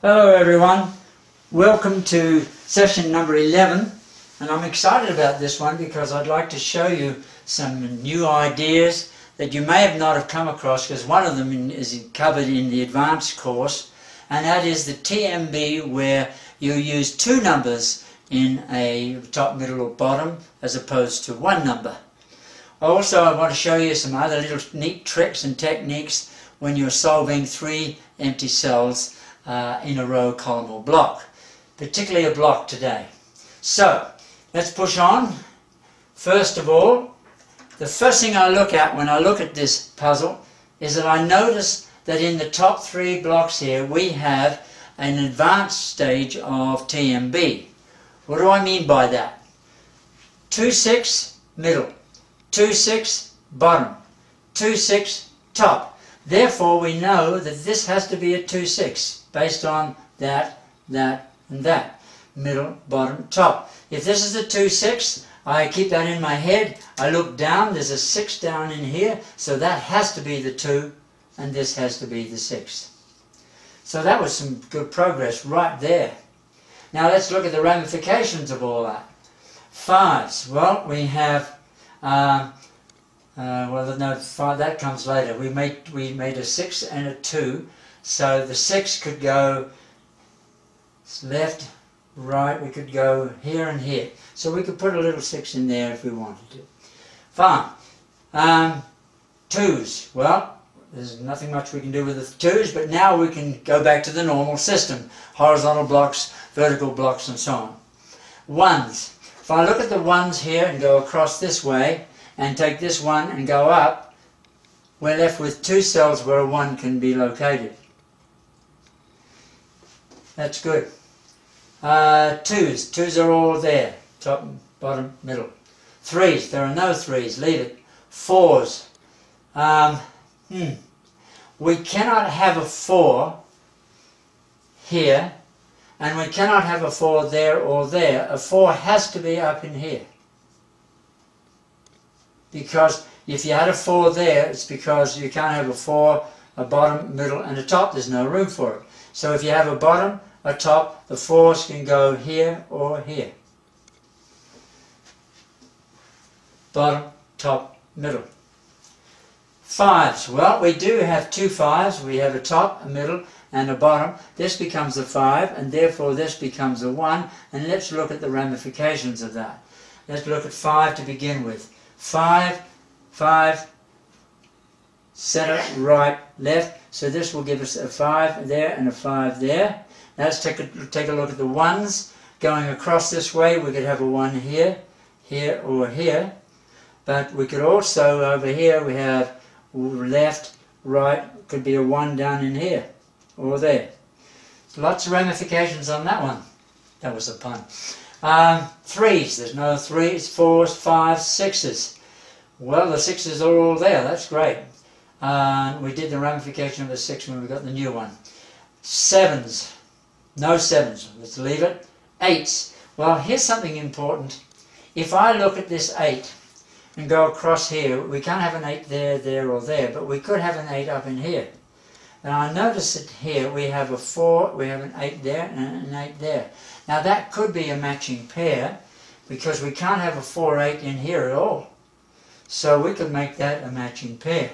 Hello everyone, welcome to session number 11 and I'm excited about this one because I'd like to show you some new ideas that you may have not have come across because one of them is covered in the advanced course and that is the TMB where you use two numbers in a top, middle or bottom as opposed to one number. Also I want to show you some other little neat tricks and techniques when you're solving three empty cells uh, in a row, column or block, particularly a block today. So, let's push on. First of all, the first thing I look at when I look at this puzzle is that I notice that in the top three blocks here we have an advanced stage of TMB. What do I mean by that? 2-6 middle, 2-6 bottom, 2-6 top. Therefore we know that this has to be a 2-6 based on that, that, and that. Middle, bottom, top. If this is a 2, 6, I keep that in my head. I look down, there's a 6 down in here, so that has to be the 2, and this has to be the 6. So that was some good progress right there. Now let's look at the ramifications of all that. Fives. Well, we have, uh, uh, well, no, five, that comes later. We made, we made a 6 and a 2, so the 6 could go left, right, we could go here and here. So we could put a little 6 in there if we wanted to. Fine. Um, twos. Well, there's nothing much we can do with the twos, but now we can go back to the normal system. Horizontal blocks, vertical blocks, and so on. Ones. If I look at the ones here and go across this way, and take this one and go up, we're left with two cells where a 1 can be located. That's good. Uh, twos. Twos are all there. Top, bottom, middle. Threes. There are no threes. Leave it. Fours. Um, hmm. We cannot have a four here and we cannot have a four there or there. A four has to be up in here. Because if you had a four there, it's because you can't have a four, a bottom, middle, and a top. There's no room for it. So if you have a bottom, a top, the fours can go here or here. Bottom, top, middle. Fives. Well, we do have two fives. We have a top, a middle, and a bottom. This becomes a five, and therefore this becomes a one. And let's look at the ramifications of that. Let's look at five to begin with. Five, five, center, right, left. So this will give us a five there and a five there. Now let's take a, take a look at the ones going across this way. We could have a one here, here, or here. But we could also, over here, we have left, right, could be a one down in here, or there. Lots of ramifications on that one. That was a pun. Um, threes, there's no threes, fours, fives, sixes. Well, the sixes are all there, that's great. We did the ramification of the six when we got the new one. Sevens, no sevens. Let's leave it. Eights. Well, here's something important. If I look at this eight and go across here, we can't have an eight there, there, or there, but we could have an eight up in here. And I notice that here we have a four, we have an eight there, and an eight there. Now that could be a matching pair, because we can't have a four, eight in here at all. So we could make that a matching pair.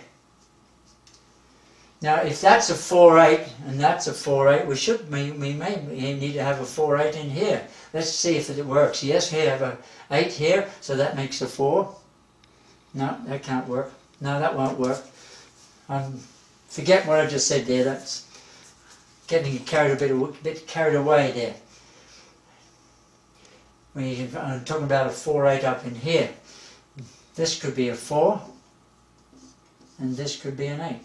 Now, if that's a 4-8 and that's a 4-8, we should we, we may need to have a 4-8 in here. Let's see if it works. Yes, we have a 8 here, so that makes a 4. No, that can't work. No, that won't work. Um, forget what I just said there. That's getting carried a bit, a bit carried away there. We, I'm talking about a 4-8 up in here. This could be a 4, and this could be an 8.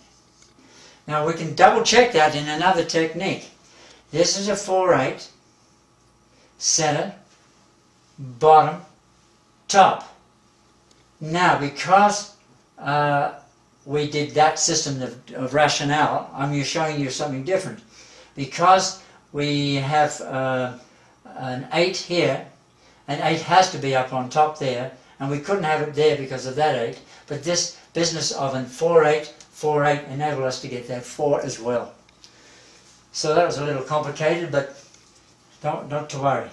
Now we can double check that in another technique. This is a 4-8, center, bottom, top. Now because uh, we did that system of, of, rationale, I'm showing you something different. Because we have uh, an 8 here, an 8 has to be up on top there, and we couldn't have it there because of that 8, but this business of an 4-8 4, 8 enable us to get that 4 as well. So that was a little complicated, but don't, not to worry.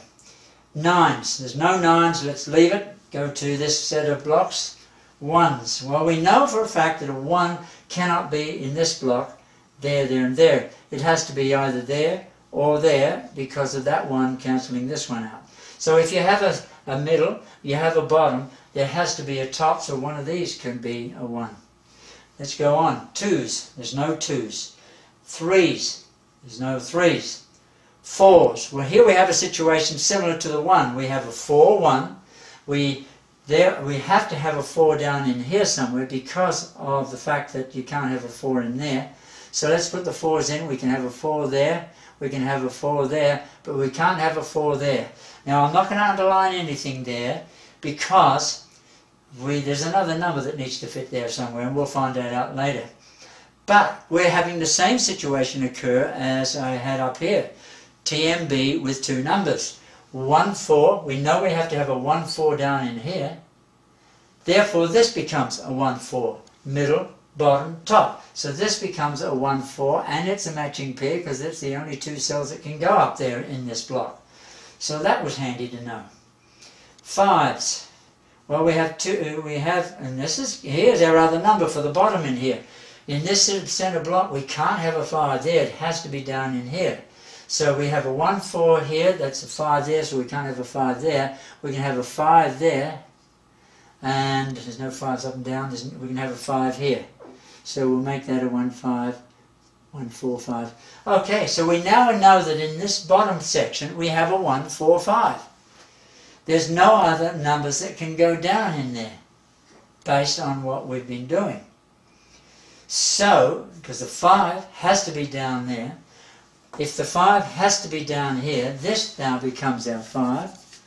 Nines. There's no nines. Let's leave it. Go to this set of blocks. Ones. Well, we know for a fact that a one cannot be in this block, there, there, and there. It has to be either there or there because of that one cancelling this one out. So if you have a, a middle, you have a bottom, there has to be a top, so one of these can be a 1. Let's go on. Twos, there's no twos. Threes, there's no threes. Fours, well here we have a situation similar to the 1. We have a 4, 1. We, there, we have to have a 4 down in here somewhere because of the fact that you can't have a 4 in there. So let's put the 4s in. We can have a 4 there. We can have a 4 there. But we can't have a 4 there. Now I'm not going to underline anything there because we, there's another number that needs to fit there somewhere and we'll find that out later. But we're having the same situation occur as I had up here. TMB with two numbers. 1, 4, we know we have to have a 1, 4 down in here. Therefore this becomes a 1, 4. Middle, bottom, top. So this becomes a 1, 4 and it's a matching pair because it's the only two cells that can go up there in this block. So that was handy to know. Fives. Well, we have two, uh, we have, and this is, here's our other number for the bottom in here. In this center block, we can't have a 5 there. It has to be down in here. So we have a 1, 4 here. That's a 5 there, so we can't have a 5 there. We can have a 5 there. And there's no 5s up and down. There's, we can have a 5 here. So we'll make that a 1, 5, 1, 4, 5. Okay, so we now know that in this bottom section, we have a 1, 4, 5. There's no other numbers that can go down in there based on what we've been doing. So, because the 5 has to be down there, if the 5 has to be down here, this now becomes our 5.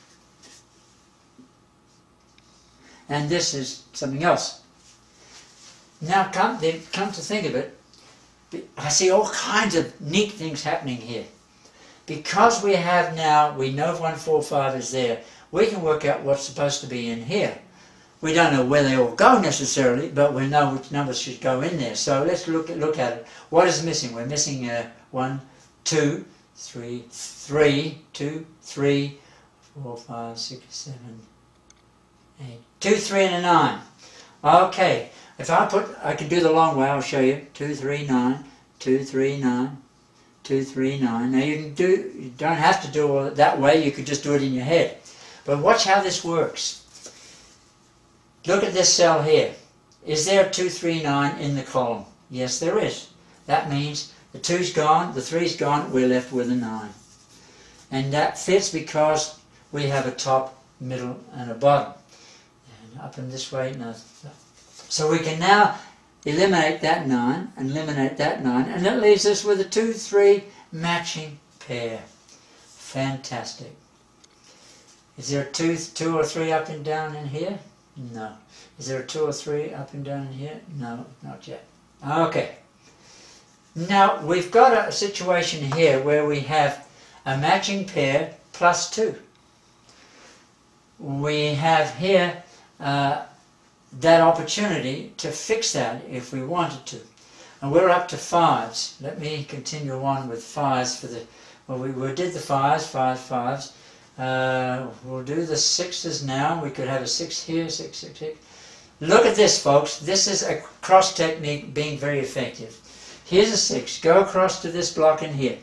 And this is something else. Now, come, come to think of it, I see all kinds of neat things happening here. Because we have now, we know 145 is there, we can work out what's supposed to be in here. We don't know where they all go necessarily, but we know which numbers should go in there. So let's look at, look at it. What is missing? We're missing uh, one, two, three, three, two, three, four, five, six, seven, eight, two, three, and a nine. Okay, if I put, I can do the long way. I'll show you. Two, three, nine, two, three, nine, two, three, nine. Now you can do, you don't have to do it that way. You could just do it in your head. But watch how this works. Look at this cell here. Is there a 239 in the column? Yes, there is. That means the 2's gone, the 3's gone, we're left with a 9. And that fits because we have a top, middle, and a bottom. And up and this way, no. So we can now eliminate that 9, and eliminate that 9, and that leaves us with a 2-3 matching pair. Fantastic. Is there a two, two or three up and down in here? No. Is there a two or three up and down in here? No, not yet. Okay. Now, we've got a situation here where we have a matching pair plus two. We have here uh, that opportunity to fix that if we wanted to. And we're up to fives. Let me continue on with fives for the, well, we, we did the fives, fives, fives. Uh, we'll do the sixes now. We could have a six here, six, six, six. Look at this, folks. This is a cross technique being very effective. Here's a six. Go across to this block in here.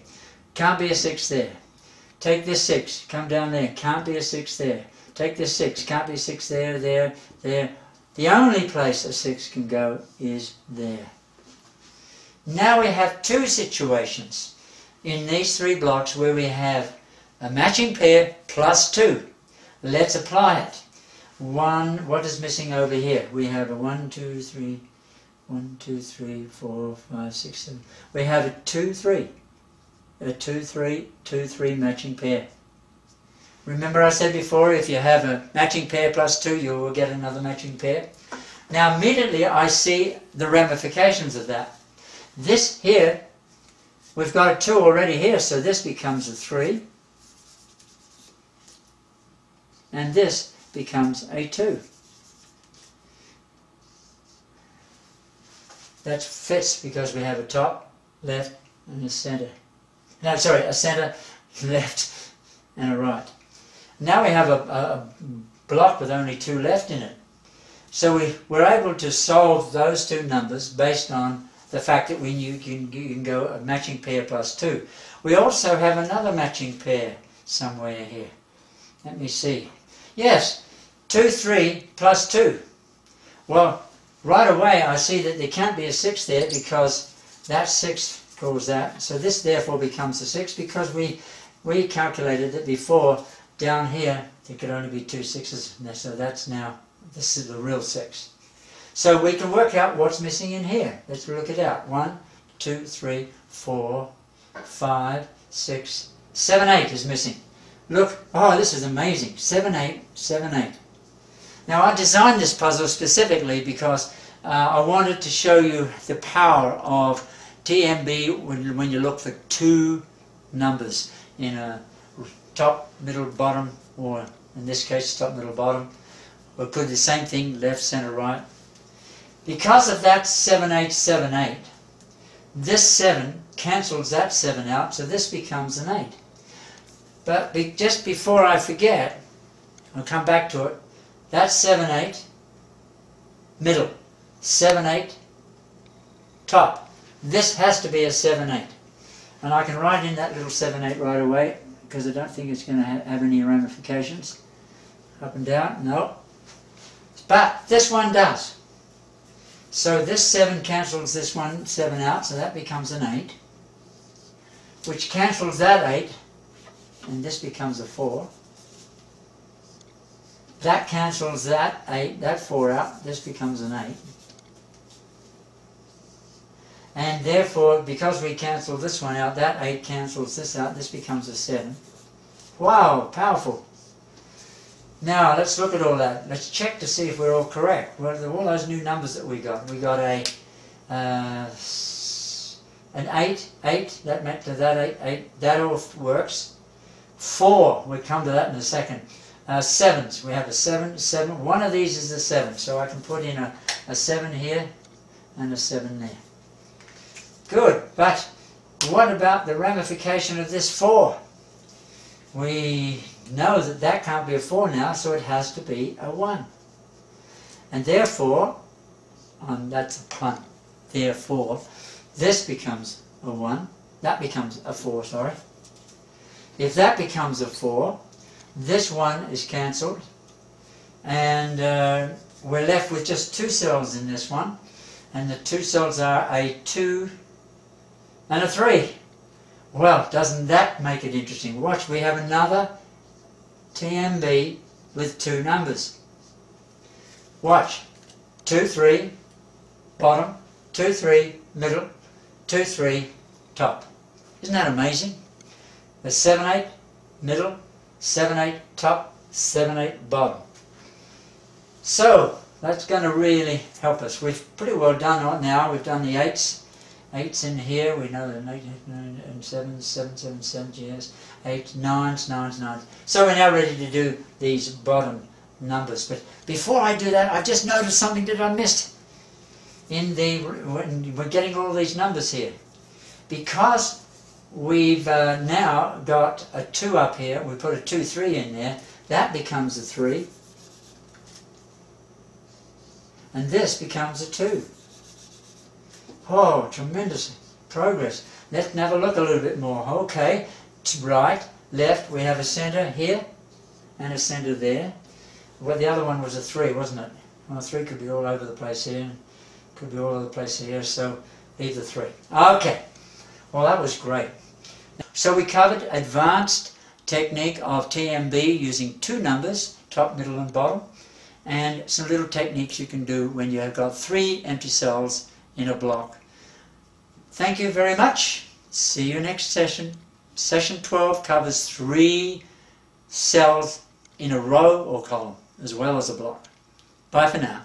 Can't be a six there. Take this six. Come down there. Can't be a six there. Take this six. Can't be a six there, there, there. The only place a six can go is there. Now we have two situations in these three blocks where we have a matching pair plus 2. Let's apply it. 1, what is missing over here? We have a 1, 2, 3, 1, 2, 3, 4, 5, 6, 7. We have a 2, 3. A 2, 3, 2, 3 matching pair. Remember I said before, if you have a matching pair plus 2, you will get another matching pair. Now immediately I see the ramifications of that. This here, we've got a 2 already here, so this becomes a 3. and this becomes a 2. That fits because we have a top, left, and a center. no, sorry, a center, left, and a right. Now we have a, a block with only two left in it. So we were able to solve those two numbers based on the fact that we knew you can, you can go a matching pair plus 2. We also have another matching pair somewhere here. Let me see. Yes, 2, 3 plus 2. Well, right away I see that there can't be a 6 there because that 6 pulls that. So this therefore becomes a 6 because we, we calculated that before down here there could only be two sixes. So that's now, this is the real 6. So we can work out what's missing in here. Let's look it out. One, two, three, four, five, six, seven, eight is missing. Look, oh, this is amazing. Seven, eight, seven, eight. Now I designed this puzzle specifically because uh, I wanted to show you the power of TMB when, when you look for two numbers in a top, middle, bottom, or in this case top, middle, bottom. We'll put the same thing, left, center, right. Because of that 7878, this 7 cancels that 7 out, so this becomes an 8. But be, just before I forget, I'll come back to it, that's 7, 8, middle, 7, 8, top. This has to be a 7, 8. And I can write in that little 7, 8 right away, because I don't think it's going to ha have any ramifications. Up and down, no. But this one does. So this 7 cancels this one 7 out, so that becomes an 8. Which cancels that 8, and this becomes a 4. That cancels that 8, that 4 out, this becomes an 8. And therefore, because we cancel this one out, that 8 cancels this out, this becomes a 7. Wow, powerful. Now, let's look at all that. Let's check to see if we're all correct. Well, all those new numbers that we got. We got a uh, an 8, 8, that meant to that 8, 8, that all works. 4, we'll come to that in a second. Uh, 7s, we have a 7, 7. One of these is a 7, so I can put in a, a 7 here and a 7 there. Good, but what about the ramification of this 4? We know that that can't be a 4 now, so it has to be a 1. And therefore, um, that's a pun, therefore, this becomes a 1, that becomes a 4, sorry. If that becomes a 4, this 1 is cancelled, and uh, we're left with just two cells in this one, and the two cells are a 2 and a 3. Well, doesn't that make it interesting? Watch, we have another TMB with two numbers. Watch. 2, 3, bottom, 2, 3, middle, 2, 3, top. Isn't that amazing? The 7, 8, middle, 7, 8, top, 7, 8, bottom. So, that's going to really help us. We've pretty well done now. We've done the 8s, eights in here, we know that eight, nine, and seven, seven, seven, seven, yes, eight, nines, nines, nines. So we're now ready to do these bottom numbers. But before I do that, I just noticed something that I missed in the, when we're getting all these numbers here. Because we've uh, now got a 2 up here, we put a 2, 3 in there, that becomes a 3. And this becomes a 2. Oh, tremendous progress. Let's have a look a little bit more. Okay, right, left, we have a centre here and a centre there. Well, the other one was a 3, wasn't it? Well, 3 could be all over the place here. Could be all over the place here, so leave the 3. Okay, well that was great. So we covered advanced technique of TMB using two numbers, top, middle and bottom, and some little techniques you can do when you have got three empty cells in a block. Thank you very much. See you next session. Session 12 covers three cells in a row or column as well as a block. Bye for now.